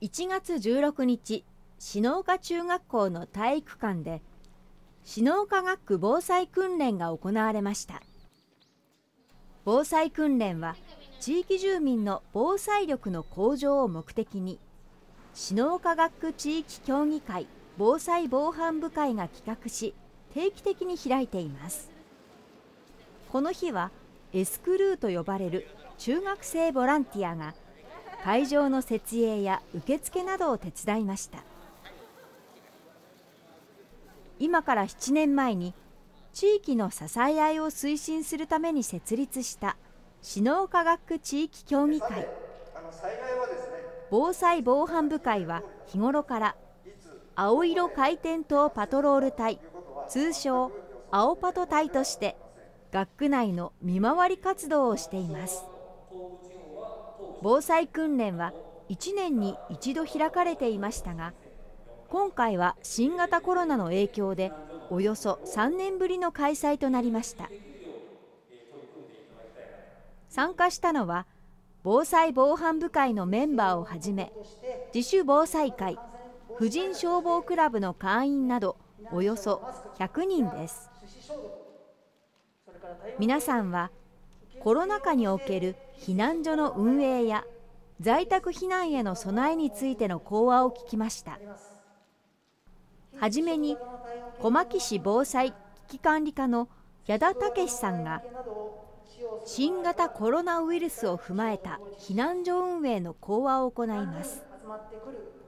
1月16日篠岡中学校の体育館で篠岡学区防災訓練が行われました。防災訓練は地域住民の防災力の向上を目的に篠岡学区地域協議会防災防犯部会が企画し定期的に開いています。この日はエスクルーと呼ばれる中学生ボランティアが会場の設営や受付などを手伝いました。今から7年前に地域の支え合いを推進するために設立した篠岡学地域協議会。防災防犯部会は日頃から青色回転灯パトロール隊通称青パト隊として学区内の見回り活動をしています。防災訓練は1年に一度開かれていましたが今回は新型コロナの影響でおよそ3年ぶりの開催となりました。参加したのは防災防犯部会のメンバーをはじめ自主防災会婦人消防クラブの会員などおよそ100人です。皆さんはコロナ禍における避難所の運営や在宅避難への備えについての講話を聞きました。はじめに小牧市防災危機管理課の矢田武さんが新型コロナウイルスを踏まえた避難所運営の講話を行います。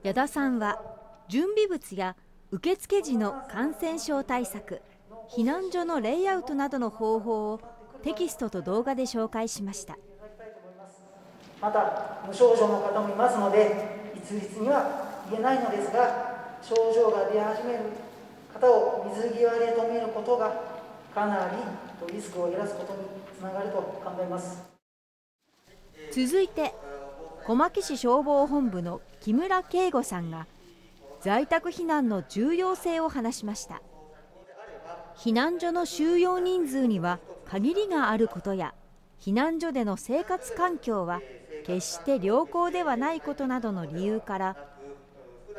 矢田さんは準備物や受付時の感染症対策避難所のレイアウトなどの方法をテキストと動画で紹介しました。また無症状の方もいますので一律には言えないのですが症状が出始める方を水際で止めることがかなりリスクを減らすことにつながると考えます。続いて小牧市消防本部の木村圭吾さんが在宅避難の重要性を話しました。避難所の収容人数には限りがあることや避難所での生活環境は決して良好ではないことなどの理由から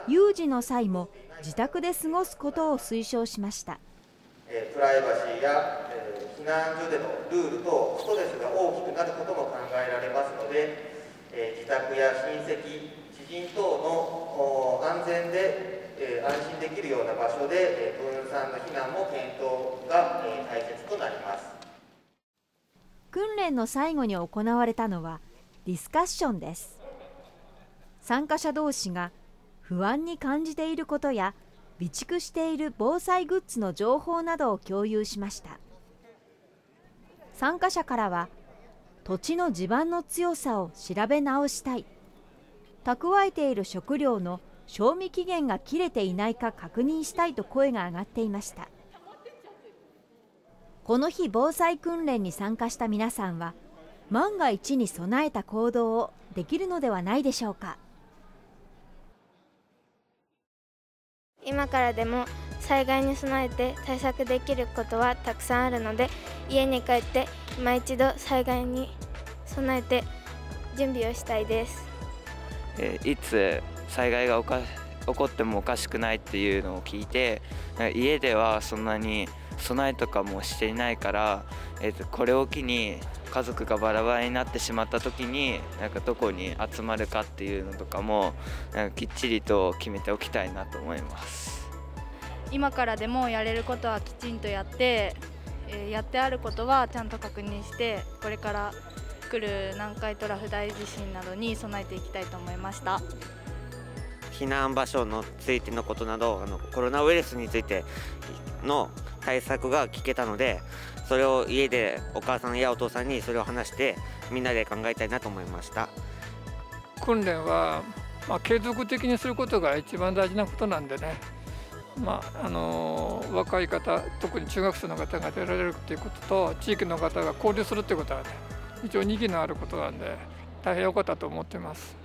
有事の際も自宅で過ごすことを推奨しました。プライバシーや避難所でのルールとストレスが大きくなることも考えられますので自宅や親戚知人等の安全で安心できるような場所で分散の避難も検討が大切となります。訓練の最後に行われたのはディスカッションです。参加者同士が不安に感じていることや備蓄している防災グッズの情報などを共有しました。参加者からは土地の地盤の強さを調べ直したい。蓄えている食料の賞味期限が切れていないか確認したいと声が上がっていました。この日防災訓練に参加した皆さんは万が一に備えた行動をできるのではないでしょうか。今からでも災害に備えて対策できることはたくさんあるので家に帰って今一度災害に備えて準備をしたいです、えいつ災害が起こってもおかしくないっていうのを聞いて家ではそんなに備えとかもしていないから、えー、とこれを機に家族がバラバラになってしまった時になんかどこに集まるかっていうのとかもなんかきっちりと決めておきたいなと思います今からでもやれることはきちんとやって、えー、やってあることはちゃんと確認してこれから来る南海トラフ大地震などに備えていきたいと思いました。避難場所についてのことなどあのコロナウイルスについての対策が聞けたのでそれを家でお母さんやお父さんにそれを話してみんなで考えたいなと思いました訓練は、まあ、継続的にすることが一番大事なことなんでね、まあ、あの若い方特に中学生の方が出られるということと地域の方が交流するということはね非常に意義のあることなんで大変良かったと思ってます。